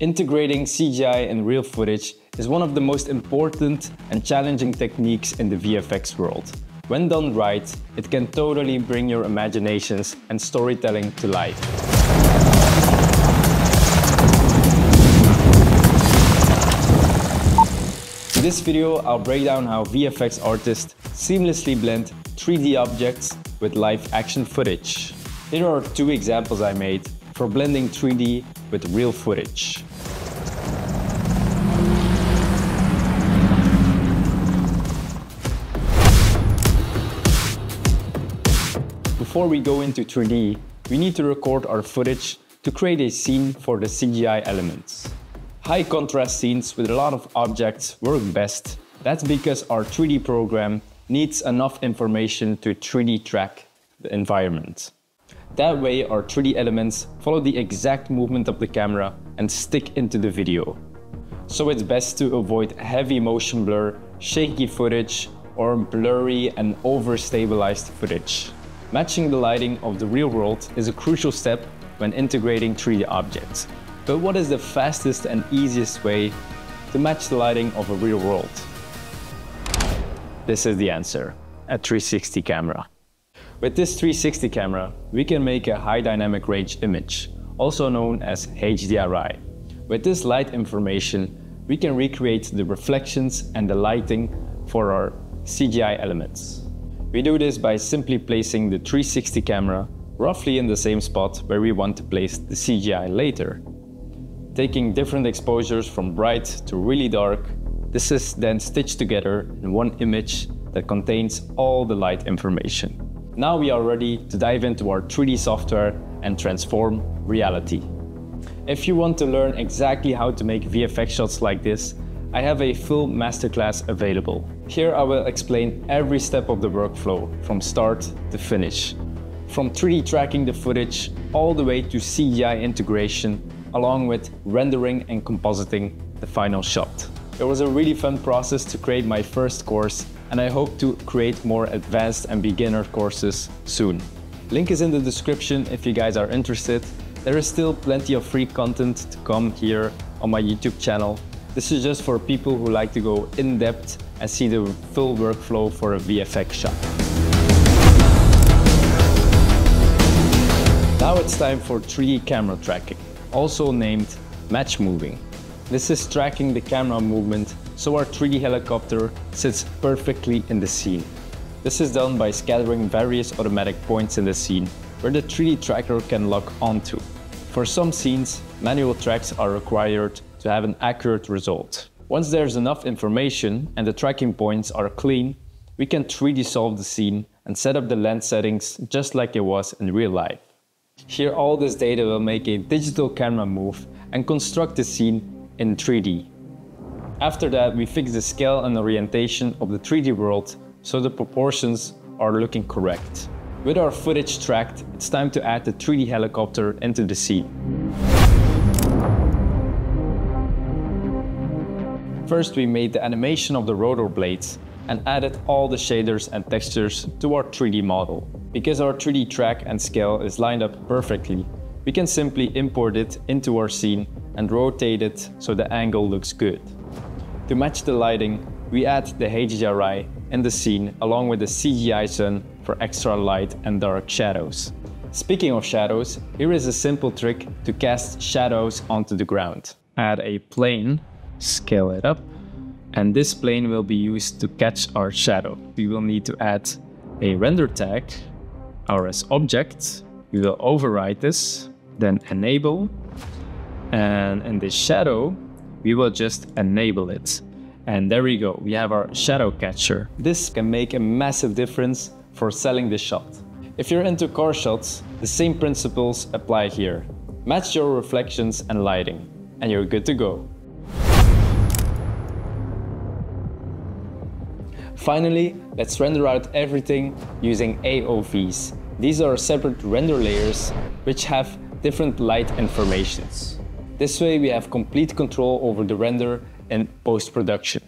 Integrating CGI and real footage is one of the most important and challenging techniques in the VFX world. When done right, it can totally bring your imaginations and storytelling to life. In this video, I'll break down how VFX artists seamlessly blend 3D objects with live action footage. Here are two examples I made for blending 3D with real footage. Before we go into 3D, we need to record our footage to create a scene for the CGI elements. High contrast scenes with a lot of objects work best. That's because our 3D program needs enough information to 3D track the environment. That way our 3D elements follow the exact movement of the camera and stick into the video. So it's best to avoid heavy motion blur, shaky footage, or blurry and over-stabilized footage. Matching the lighting of the real world is a crucial step when integrating 3D objects. But what is the fastest and easiest way to match the lighting of a real world? This is the answer, a 360 camera. With this 360 camera, we can make a high dynamic range image, also known as HDRI. With this light information, we can recreate the reflections and the lighting for our CGI elements. We do this by simply placing the 360 camera roughly in the same spot where we want to place the CGI later. Taking different exposures from bright to really dark, this is then stitched together in one image that contains all the light information. Now we are ready to dive into our 3D software and transform reality. If you want to learn exactly how to make VFX shots like this, I have a full masterclass available. Here I will explain every step of the workflow from start to finish. From 3D tracking the footage all the way to CGI integration along with rendering and compositing the final shot. It was a really fun process to create my first course and I hope to create more advanced and beginner courses soon. Link is in the description if you guys are interested. There is still plenty of free content to come here on my YouTube channel this is just for people who like to go in depth and see the full workflow for a VFX shot. Now it's time for 3D camera tracking, also named match moving. This is tracking the camera movement so our 3D helicopter sits perfectly in the scene. This is done by scattering various automatic points in the scene where the 3D tracker can lock onto. For some scenes, manual tracks are required to have an accurate result. Once there's enough information and the tracking points are clean, we can 3D solve the scene and set up the lens settings just like it was in real life. Here all this data will make a digital camera move and construct the scene in 3D. After that we fix the scale and orientation of the 3D world so the proportions are looking correct. With our footage tracked, it's time to add the 3D helicopter into the scene. First we made the animation of the rotor blades and added all the shaders and textures to our 3D model. Because our 3D track and scale is lined up perfectly, we can simply import it into our scene and rotate it so the angle looks good. To match the lighting, we add the HDRI in the scene along with the CGI sun for extra light and dark shadows. Speaking of shadows, here is a simple trick to cast shadows onto the ground. Add a plane scale it up. And this plane will be used to catch our shadow. We will need to add a render tag, rs object. We will override this, then enable. And in the shadow, we will just enable it. And there we go, we have our shadow catcher. This can make a massive difference for selling the shot. If you're into car shots, the same principles apply here. Match your reflections and lighting, and you're good to go. Finally, let's render out everything using AOVs. These are separate render layers which have different light informations. This way we have complete control over the render in post-production.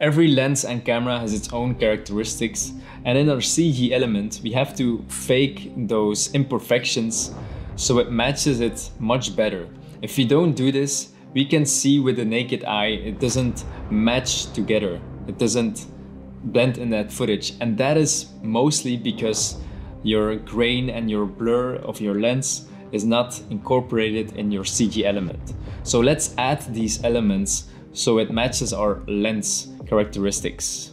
Every lens and camera has its own characteristics and in our CG element we have to fake those imperfections so it matches it much better. If we don't do this, we can see with the naked eye, it doesn't match together. It doesn't blend in that footage. And that is mostly because your grain and your blur of your lens is not incorporated in your CG element. So let's add these elements so it matches our lens characteristics.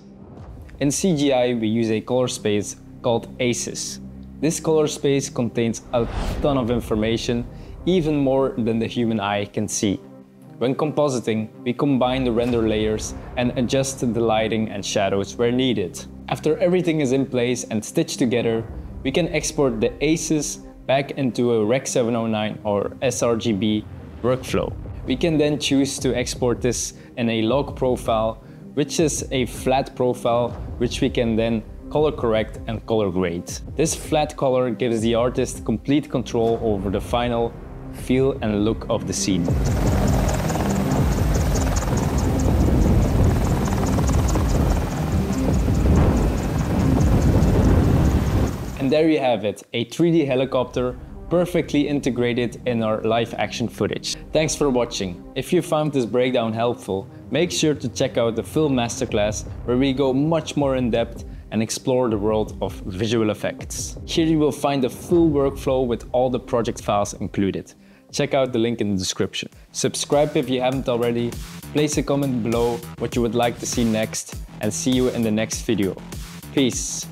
In CGI, we use a color space called ACES. This color space contains a ton of information, even more than the human eye can see. When compositing, we combine the render layers and adjust the lighting and shadows where needed. After everything is in place and stitched together, we can export the ACES back into a Rec 709 or sRGB workflow. We can then choose to export this in a log profile, which is a flat profile, which we can then color correct and color grade. This flat color gives the artist complete control over the final feel and look of the scene. There you have it, a 3D helicopter perfectly integrated in our live action footage. Thanks for watching. If you found this breakdown helpful, make sure to check out the full masterclass where we go much more in depth and explore the world of visual effects. Here you will find the full workflow with all the project files included. Check out the link in the description. Subscribe if you haven't already, place a comment below what you would like to see next and see you in the next video. Peace.